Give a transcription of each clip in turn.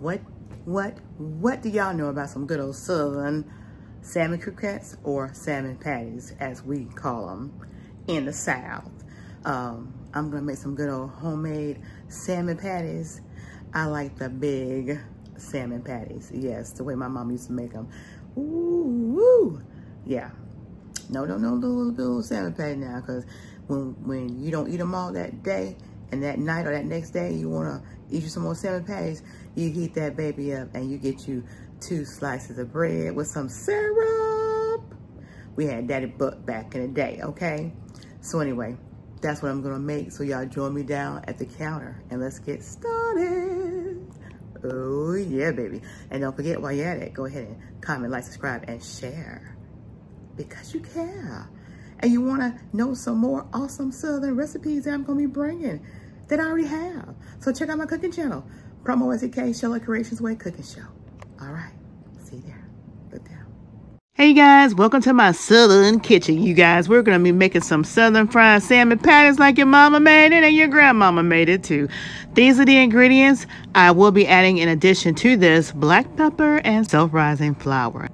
what, what, what do y'all know about some good old Southern salmon croquettes or salmon patties, as we call them in the South? Um, I'm gonna make some good old homemade salmon patties. I like the big salmon patties. Yes, the way my mom used to make them. Ooh. Yeah. No, no, no, little, little salmon patty now, because when, when you don't eat them all that day, and that night or that next day, you wanna eat you some more salmon patties, you heat that baby up and you get you two slices of bread with some syrup. We had Daddy Buck back in the day, okay? So anyway, that's what I'm gonna make. So y'all join me down at the counter and let's get started. Oh yeah, baby. And don't forget while you're at it, go ahead and comment, like, subscribe, and share because you care. And you wanna know some more awesome Southern recipes that I'm gonna be bringing that I already have. So check out my cooking channel, Promo STK Sheila Creations Way Cooking Show. All right, see you there. Look down. Hey guys, welcome to my southern kitchen. You guys, we're gonna be making some southern fried salmon patties like your mama made it and your grandmama made it too. These are the ingredients I will be adding in addition to this black pepper and self-rising flour.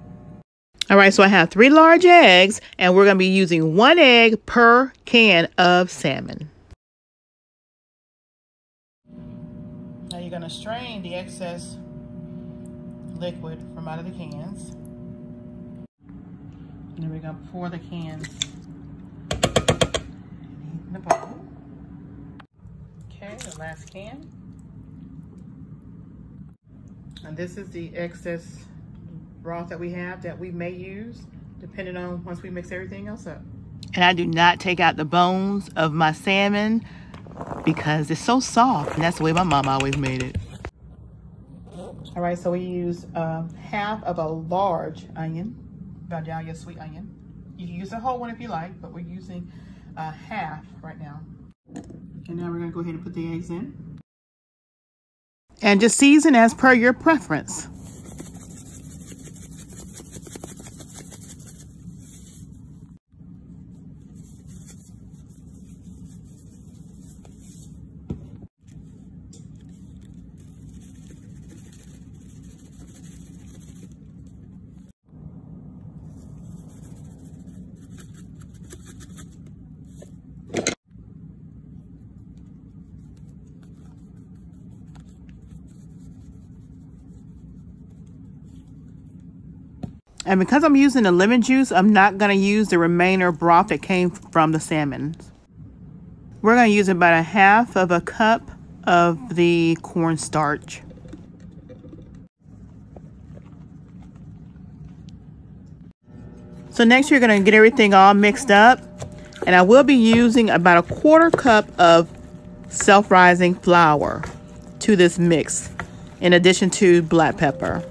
All right, so I have three large eggs and we're gonna be using one egg per can of salmon. You're gonna strain the excess liquid from out of the cans. And then we're gonna pour the cans in the bowl. Okay, the last can. And this is the excess broth that we have that we may use depending on once we mix everything else up. And I do not take out the bones of my salmon because it's so soft and that's the way my mom always made it. All right, so we use uh, half of a large onion, Vidalia sweet onion. You can use a whole one if you like, but we're using uh, half right now. And now we're gonna go ahead and put the eggs in. And just season as per your preference. And because I'm using the lemon juice, I'm not going to use the remainder broth that came from the salmon. We're going to use about a half of a cup of the cornstarch. So next you're going to get everything all mixed up. And I will be using about a quarter cup of self-rising flour to this mix in addition to black pepper.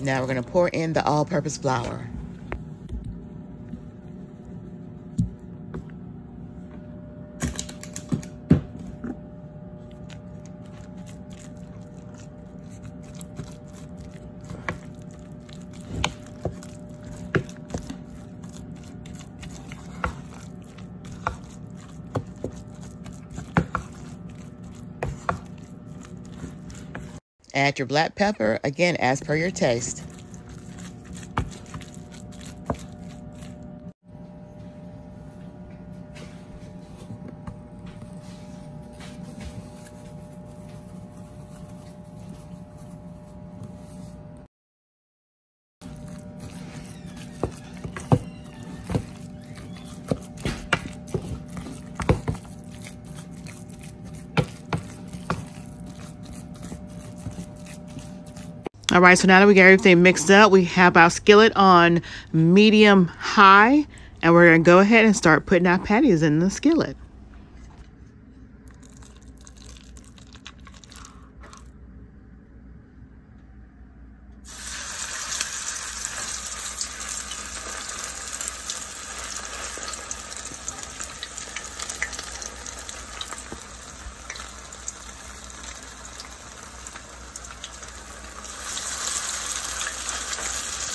Now we're going to pour in the all-purpose flour. Add your black pepper, again, as per your taste. All right, so now that we got everything mixed up, we have our skillet on medium high, and we're gonna go ahead and start putting our patties in the skillet.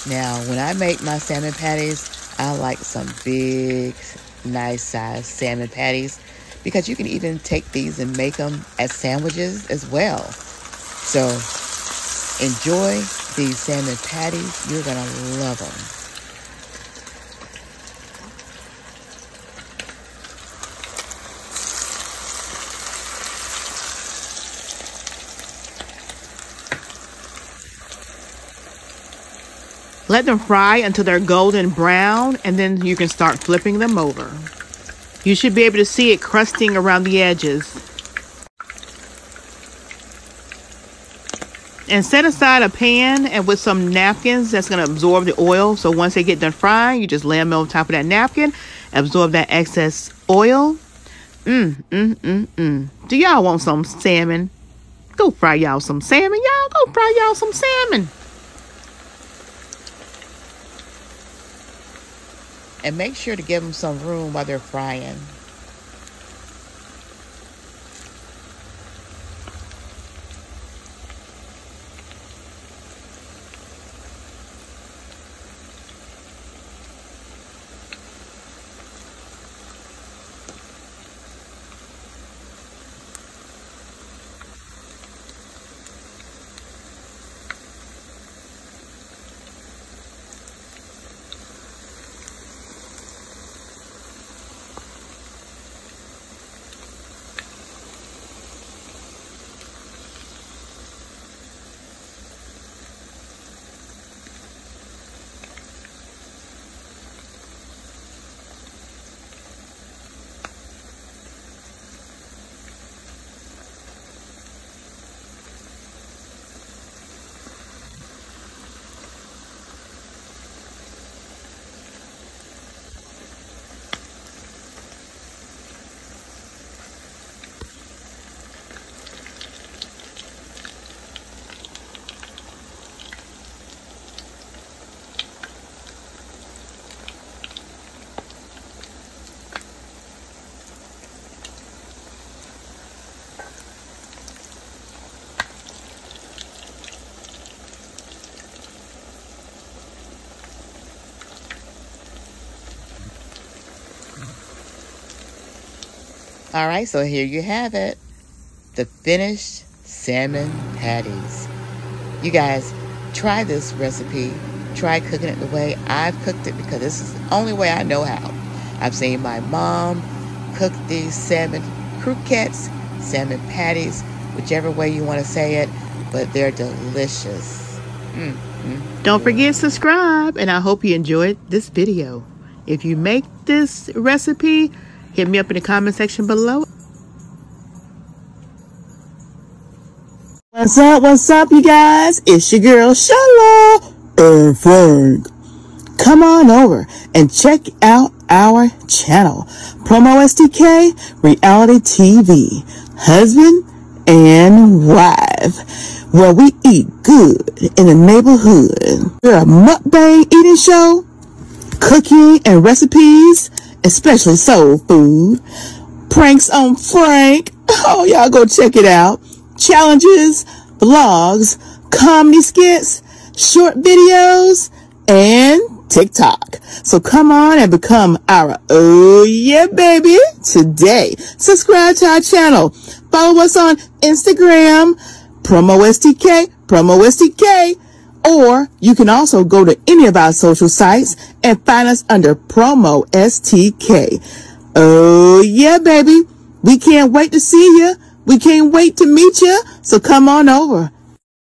Now, when I make my salmon patties, I like some big, nice size salmon patties because you can even take these and make them as sandwiches as well. So enjoy these salmon patties. You're going to love them. Let them fry until they're golden brown and then you can start flipping them over. You should be able to see it crusting around the edges. And set aside a pan and with some napkins that's going to absorb the oil. So once they get done frying, you just lay them on top of that napkin, absorb that excess oil. Mmm, mmm, mmm, mmm. Do y'all want some salmon? Go fry y'all some salmon. Y'all go fry y'all some salmon. And make sure to give them some room while they're frying. All right, so here you have it. The finished salmon patties. You guys, try this recipe. Try cooking it the way I've cooked it because this is the only way I know how. I've seen my mom cook these salmon croquettes, salmon patties, whichever way you want to say it, but they're delicious. Mm, Don't forget to subscribe, and I hope you enjoyed this video. If you make this recipe, Hit me up in the comment section below. What's up, what's up, you guys? It's your girl, Sheila and Frank. Come on over and check out our channel, Promo STK Reality TV, husband and wife, where we eat good in the neighborhood. We're a mukbang eating show, cooking and recipes, especially soul food, pranks on Frank. Oh, y'all go check it out. Challenges, vlogs, comedy skits, short videos, and TikTok. So come on and become our Oh Yeah Baby today. Subscribe to our channel. Follow us on Instagram, Promo STK, Promo STK, or you can also go to any of our social sites and find us under Promo STK. Oh yeah, baby. We can't wait to see you. We can't wait to meet you. So come on over